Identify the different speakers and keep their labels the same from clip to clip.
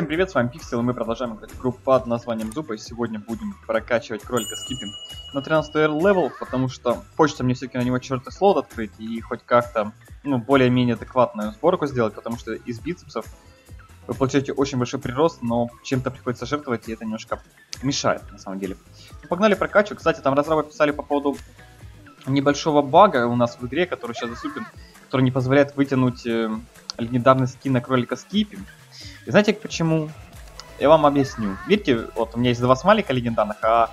Speaker 1: Всем привет, с вами Пиксел, и мы продолжаем играть игру под названием Zooba, и сегодня будем прокачивать кролика Скиппи на 13 level, потому что хочется мне все-таки на него черный слот открыть и хоть как-то, ну, более-менее адекватную сборку сделать, потому что из бицепсов вы получаете очень большой прирост, но чем-то приходится жертвовать, и это немножко мешает, на самом деле. Ну, погнали прокачивать. Кстати, там разрабы писали по поводу небольшого бага у нас в игре, который сейчас доступен, который не позволяет вытянуть э, легендарный скин на кролика скиппинг. И знаете почему? Я вам объясню. Видите, вот у меня есть два смайлика легендарных, а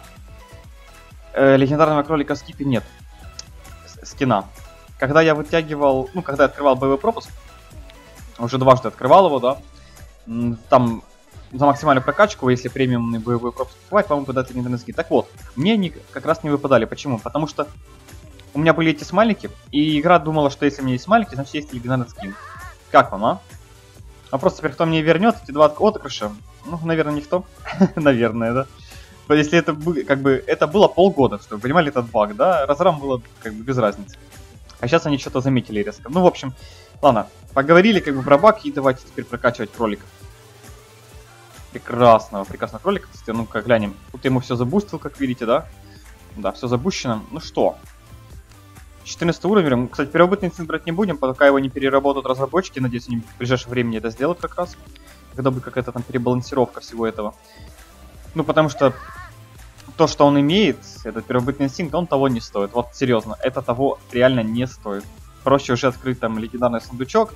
Speaker 1: э, легендарного кролика скипи нет. Скина. Когда я вытягивал, ну, когда я открывал боевой пропуск, уже дважды открывал его, да, там за максимальную прокачку, если премиумный боевой пропуск покупать, по-моему, выпадает легендарный скин. Так вот, мне они как раз не выпадали. Почему? Потому что у меня были эти смайлики, и игра думала, что если у меня есть смайлики, значит есть легендарный скин. Как вам, а? Вопрос теперь, кто мне вернет эти два отыгрыша? Ну, наверное, никто. наверное, да. Если это как бы это было полгода, чтобы понимали этот баг, да, разрам было как бы без разницы. А сейчас они что-то заметили резко. Ну, в общем, ладно, поговорили как бы про баг и давайте теперь прокачивать кролика. Прекрасного, прекрасного кролика. Кстати, ну-ка глянем. Тут ему все забустил, как видите, да? Да, все забущено. Ну что, 14 уровень. Кстати, первобытный инстинкт брать не будем, пока его не переработают разработчики. Надеюсь, они в ближайшее время это сделают как раз. Когда будет какая-то там перебалансировка всего этого. Ну, потому что то, что он имеет, этот первобытный инстинкт, он того не стоит. Вот серьезно, это того реально не стоит. Проще уже открыть там легендарный сундучок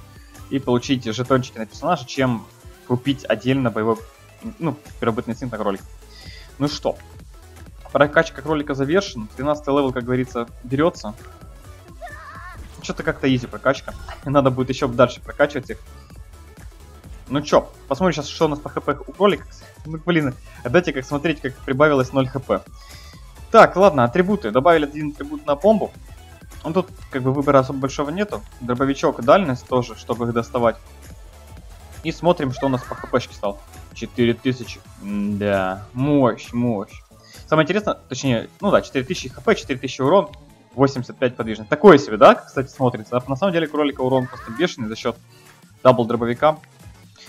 Speaker 1: и получить жетончики на персонажа, чем купить отдельно боевой, ну, первобытный инстинкт на кролика. Ну что, прокачка кролика завершена. 13 level, как говорится, берется. Что-то как-то easy прокачка. Надо будет еще дальше прокачивать их. Ну чё, посмотрим сейчас, что у нас по HP у кролика. Ну блин, дайте как смотреть, как прибавилось 0 HP. Так, ладно, атрибуты. Добавили один атрибут на бомбу. Ну тут как бы выбора особо большого нету. Дробовичок, дальность тоже, чтобы их доставать. И смотрим, что у нас по HP шке стал. 4000. Да, мощь, мощь. Самое интересное, точнее, ну да, 4000 HP, 4000 урон. 85 подвижных. Такое себе, да, кстати, смотрится. На самом деле кролика урон просто бешеный за счет double дробовика.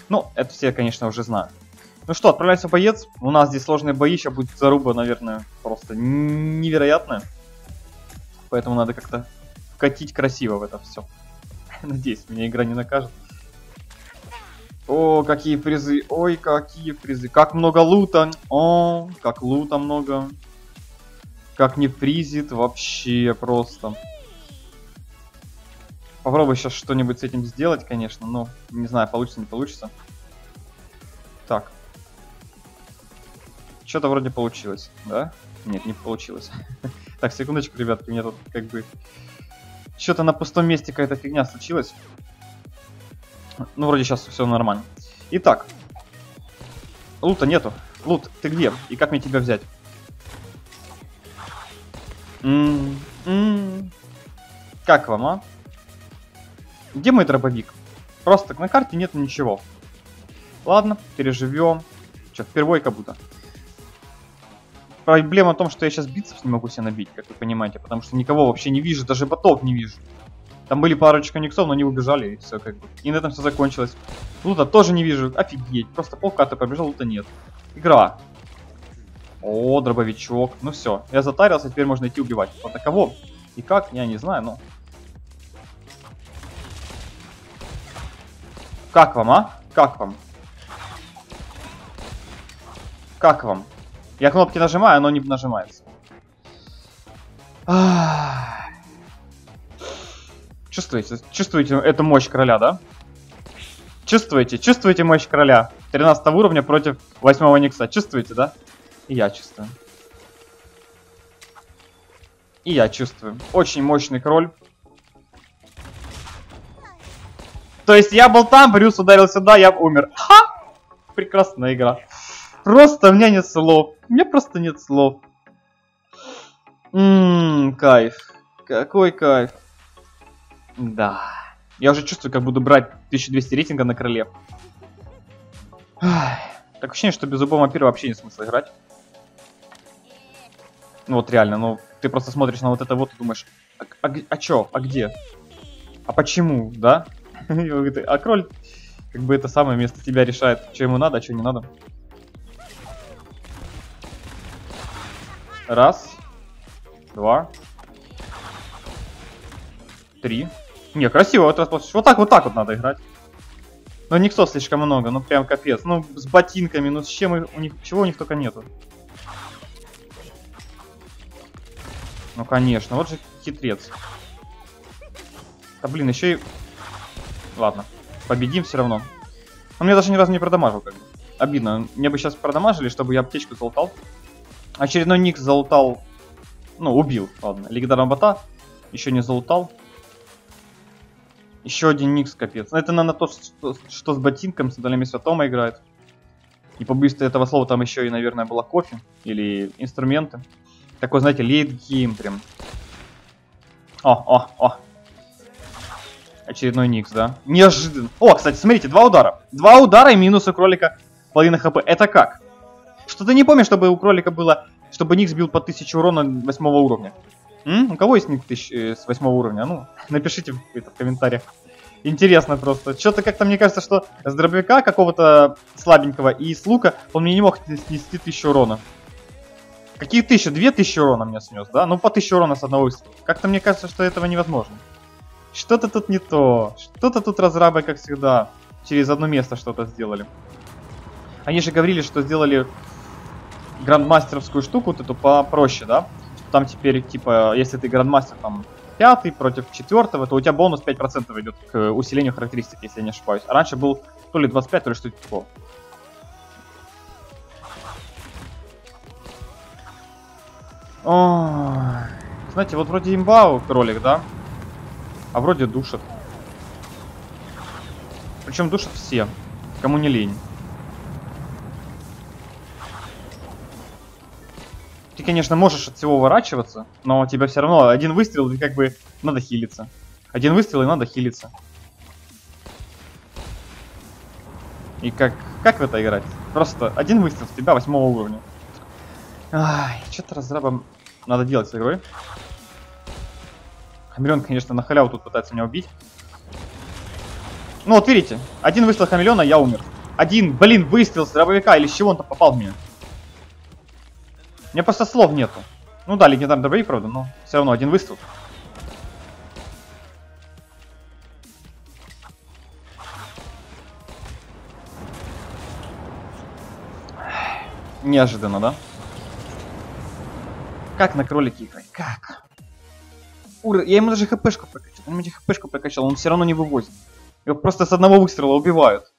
Speaker 1: Ну, это все, конечно, уже знают. Ну что, отправляемся в боец. У нас здесь сложные бои, сейчас будет заруба, наверное, просто невероятная. Поэтому надо как-то вкатить красиво в это все. Надеюсь, меня игра не накажет. О, какие призы. Ой, какие призы. Как много лута. О, как лута много. Как не фризит, вообще просто. Попробую сейчас что-нибудь с этим сделать, конечно, но не знаю, получится, не получится. Так. Что-то вроде получилось, да? Нет, не получилось. так, секундочку, ребятки, у меня тут как бы... Что-то на пустом месте какая-то фигня случилась. Ну, вроде сейчас все нормально. Итак. Лута нету. Лут, ты где? И как мне тебя взять? М -м Как вам, а? Где мой дробовик? Просто на карте нет ничего. Ладно, переживем. Че, впервой как будто. Проблема в том, что я сейчас бицепс не могу себе набить, как вы понимаете, потому что никого вообще не вижу, даже ботов не вижу. Там были парочка никсов, но они убежали, и все как бы. И на этом все закончилось. Лута тоже не вижу, офигеть. Просто полкарты пробежал, лута нет. Игра. О, дробовичок. Ну все, я затарился, теперь можно идти убивать. Вот кого и как, я не знаю, но... Как вам, а? Как вам? Как вам? Я кнопки нажимаю, оно не нажимается. Чувствуете? Чувствуете эту мощь короля, да? Чувствуете? Чувствуете мощь короля? 13 уровня против 8 Никса. Чувствуете, да? И я чувствую. И я чувствую. Очень мощный кроль. То есть я был там, Брюс ударил сюда, я умер. Ха! Прекрасная игра. Просто у меня нет слов. У меня просто нет слов. Ммм, кайф. Какой кайф. Да. Я уже чувствую, как буду брать 1200 рейтинга на короле. Ах. Так ощущение, что без зубом вампира вообще не смысла играть. Ну вот реально, ну ты просто смотришь на вот это вот и думаешь, а, а, а чё, а где? А почему, да? а кроль, Как бы это самое вместо тебя решает, что ему надо, а что не надо. Раз. Два. Три. Не, красиво, вот, вот так, вот так вот надо играть. Но никто слишком много, ну прям капец. Ну, с ботинками, ну с чем у них, чего у них только нету. Ну, конечно, вот же хитрец. Да блин, еще и... Ладно, победим все равно. Он мне даже ни разу не продамажил, как бы. Обидно. Мне бы сейчас продамажили, чтобы я аптечку залутал. Очередной ник залутал... Ну, убил, ладно. Легендарного бота еще не залутал. Еще один никс, капец. Ну, это, наверное, то, что, что с ботинком, с Долями Святома играет. И побыстрее этого слова там еще и, наверное, было кофе. Или инструменты. Такой, знаете, late game прям. О, о, о. Очередной никс, да? Неожиданно. О, кстати, смотрите, два удара. Два удара и минус у кролика половина HP. Это как? Что-то не помню, чтобы у кролика было, чтобы никс бил по 1000 урона 8 уровня. М? У кого есть ник тысяч, э, с 8 уровня? Ну, напишите это в комментариях. Интересно просто. Что-то как-то мне кажется, что с дробовика какого-то слабенького и с лука он мне не мог снести 1000 урона. Какие тысячи? Две тысячи урона мне снес, да? Ну, по тысяче урона с одного выстрела. Как-то мне кажется, что этого невозможно. Что-то тут не то. Что-то тут разрабы, как всегда, через одно место что-то сделали. Они же говорили, что сделали грандмастеровскую штуку, вот эту попроще, да? Там теперь, типа, если ты грандмастер, там, пятый против четвертого, то у тебя бонус 5% идет к усилению характеристик, если я не ошибаюсь. А раньше был то ли 25, то ли что-то такое. Ой. Знаете, вот вроде имбау кролик, да? А вроде душат. Причем душат все, кому не лень. Ты, конечно, можешь от всего уворачиваться, но тебя все равно один выстрел и как бы надо хилиться. Один выстрел и надо хилиться. И как, как в это играть? Просто один выстрел в тебя восьмого уровня. Что-то разрабам надо делать с игрой. Хамелеон, конечно, на халяву тут пытается меня убить. Ну вот видите, один выстрел хамелеона, я умер. Один, блин, выстрел с дробовика или с чего он-то попал в меня. У меня просто слов нету. Ну да, легендарный дробовик, правда, но все равно один выстрел. Неожиданно, да? Как на кролике играть? Как? Ур... Я ему даже хпшку прокачал. Он мне хпшку прокачал, он все равно не вывозит. Его просто с одного выстрела убивают.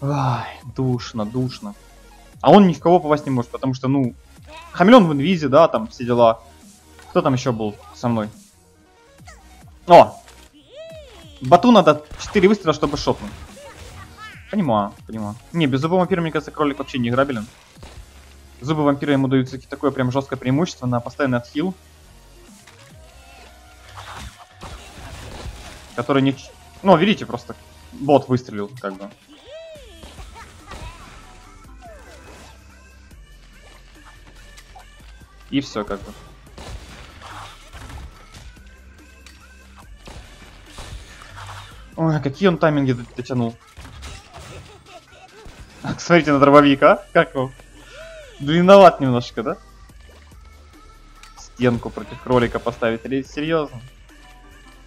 Speaker 1: Ай, душно, душно. А он ни в кого попасть не может, потому что, ну... Хамелеон в инвизе, да, там все дела. Кто там еще был со мной? О! Бату надо 4 выстрела, чтобы шотнуть. Понимаю, понимаю. Не, без зубого вампира, мне кажется, кролик вообще не играбелен. Зубы вампира ему дают такое прям жесткое преимущество на постоянный отхил. Который не... Ну, видите, просто бот выстрелил, как бы. И все, как бы. Ой, какие он тайминги дотянул. Смотрите на дробовика, как его Длинноват немножко, да? Стенку против кролика поставить. Или серьезно?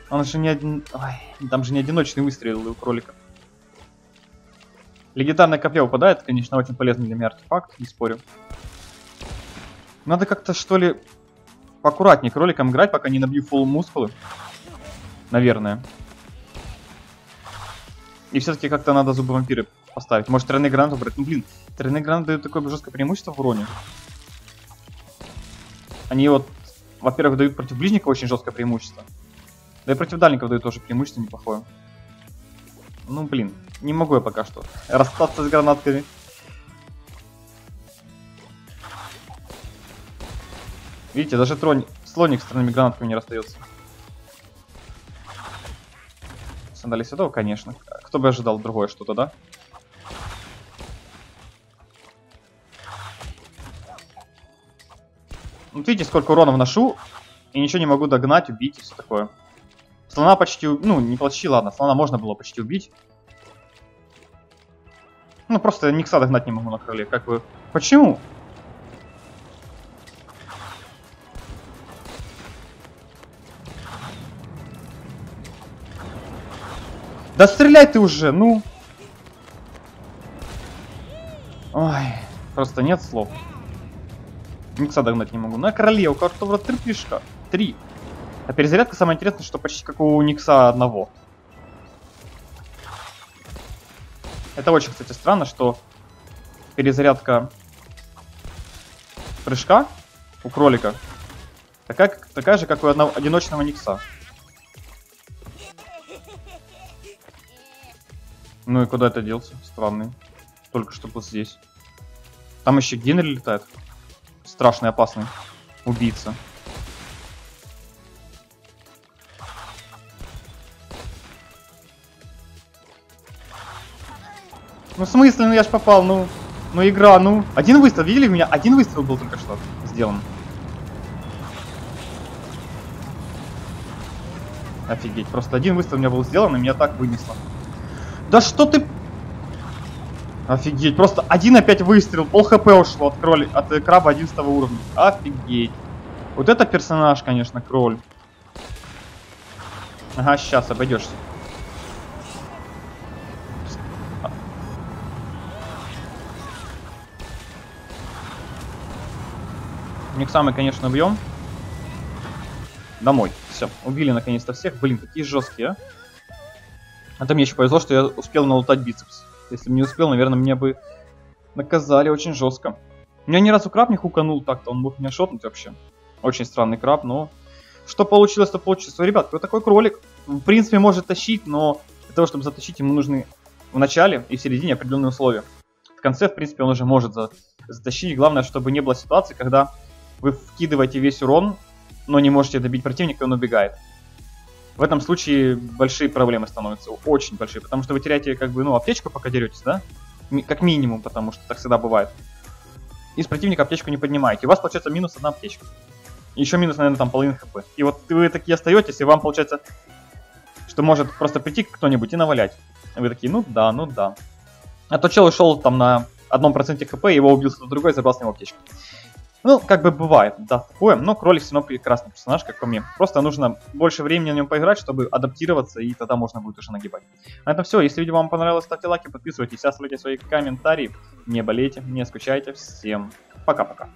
Speaker 1: Он же не один... Ой, там же не одиночный выстрел у кролика. Легендарная копье выпадает, конечно, очень полезный для меня артефакт, не спорю. Надо как-то, что ли, поаккуратнее кроликам играть, пока не набью фул мускулы. Наверное. И все-таки как-то надо зубы вампиры поставить. Может, тройные гранаты брать? Ну, блин, тройные гранаты дают такое жесткое преимущество в уроне. Они вот, во-первых, дают против ближника очень жесткое преимущество. Да и против дальников дают тоже преимущество неплохое. Ну, блин, не могу я пока что расстаться с гранатками. Видите, даже тронь, слоник с тройными гранатками не расстается. Сандали Святого, конечно. Кто бы ожидал другое что-то, да? Вот видите, сколько урона вношу, и ничего не могу догнать, убить и все такое. Слона почти, ну, не почти, ладно, слона можно было почти убить. Ну, просто Никса догнать не могу на крыле. Как вы... Почему? Да стреляй ты уже, ну! Ой, просто нет слов. Никса догнать не могу. На короле, у которого три пешка. Три. А перезарядка самое интересное, что почти как у Никса одного. Это очень, кстати, странно, что перезарядка прыжка у кролика такая, такая же, как у одного, одиночного Никса. Ну и куда это делся? Странный. Только что был здесь. Там еще Генри летает. Страшный, опасный. Убийца. Ну в смысле, ну я ж попал, ну. Ну игра, ну. Один выстрел, видели меня? Один выстрел был только что сделан. Офигеть, просто один выстрел у меня был сделан, и меня так вынесло. Да что ты... Офигеть, просто один опять выстрел, пол хп ушло от кроли, от э, краба 11 уровня. Офигеть. Вот это персонаж, конечно, кроль. Ага, сейчас обойдешься. Никса мы, конечно, убьем. Домой. Все, убили наконец-то всех. Блин, какие жесткие, а. Это мне еще повезло, что я успел налутать бицепс. Если бы не успел, наверное, меня бы наказали очень жестко. Меня ни разу краб не хуканул так-то, он мог меня шотнуть вообще. Очень странный краб, но... Что получилось, то получилось. Ребят, вот такой кролик, в принципе, может тащить, но для того, чтобы затащить, ему нужны в начале и в середине определенные условия. В конце, в принципе, он уже может за затащить. Главное, чтобы не было ситуации, когда вы вкидываете весь урон, но не можете добить противника, и он убегает. В этом случае большие проблемы становятся, очень большие, потому что вы теряете как бы, ну, аптечку пока деретесь, да? Как минимум, потому что так всегда бывает. И с противника аптечку не поднимаете. У вас получается минус одна аптечка. Еще минус, наверное, там половина хп. И вот вы такие остаетесь, и вам получается, что может просто прийти кто-нибудь и навалять. И вы такие, ну да, ну да. А то чел ушел там на одном проценте хп, его убил кто-то другой, забрал с него аптечку. Ну, как бы бывает, да, такое, но кролик все равно прекрасный персонаж, как по мне. Просто нужно больше времени на нем поиграть, чтобы адаптироваться, и тогда можно будет уже нагибать. На этом все. Если видео вам понравилось, ставьте лайки, подписывайтесь, оставляйте свои комментарии. Не болейте, не скучайте. Всем пока-пока.